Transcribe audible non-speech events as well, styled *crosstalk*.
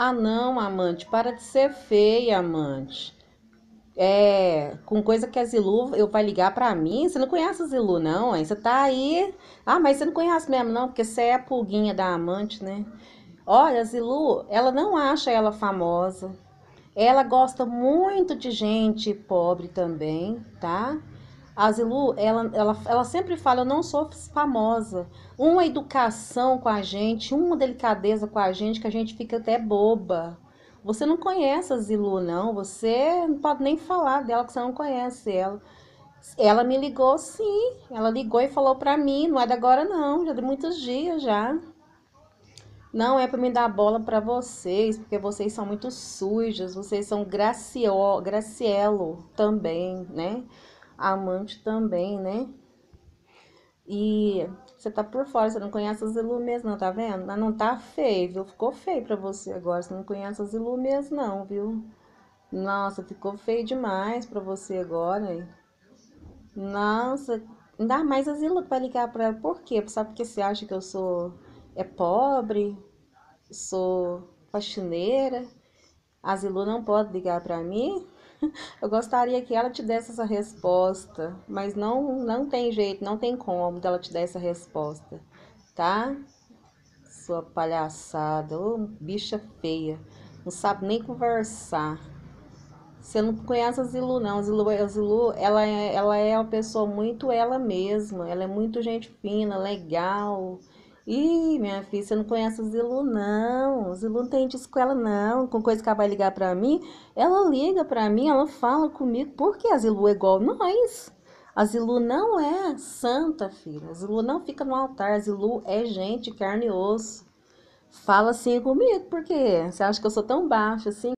Ah, não, amante, para de ser feia, amante. É, com coisa que a Zilu eu vai ligar pra mim. Você não conhece a Zilu, não? Você tá aí. Ah, mas você não conhece mesmo, não, porque você é a pulguinha da amante, né? Olha, a Zilu, ela não acha ela famosa. Ela gosta muito de gente pobre também, tá? A Zilu, ela, ela, ela sempre fala, eu não sou famosa. Uma educação com a gente, uma delicadeza com a gente, que a gente fica até boba. Você não conhece a Zilu, não. Você não pode nem falar dela, que você não conhece ela. Ela me ligou, sim. Ela ligou e falou pra mim, não é de agora não, já de muitos dias já. Não é para me dar bola para vocês, porque vocês são muito sujas, vocês são Gracio, Gracielo também, né? Amante também, né? E você tá por fora, você não conhece as ilumes não, tá vendo? Mas não tá feio, viu? Ficou feio pra você agora, você não conhece as ilumes não, viu? Nossa, ficou feio demais pra você agora, hein? Nossa, ainda mais as ilumes vai ligar pra ela. Por quê? Sabe porque você acha que eu sou é pobre, sou faxineira, a Zilu não pode ligar para mim? *laughs* Eu gostaria que ela te desse essa resposta, mas não, não tem jeito, não tem como dela te dar essa resposta, tá? Sua palhaçada, ô bicha feia, não sabe nem conversar. Você não conhece a Zilu, não. A Zilu, a Zilu ela, é, ela é uma pessoa muito ela mesma, ela é muito gente fina, legal, Ih, minha filha, você não conhece a Zilu, não. A Zilu não tem disso com ela, não. Com coisa que ela vai ligar pra mim, ela liga pra mim, ela fala comigo. Porque a Zilu é igual nós. A Zilu não é santa, filha. A Zilu não fica no altar. A Zilu é gente, carne e osso. Fala assim comigo, porque você acha que eu sou tão baixa assim?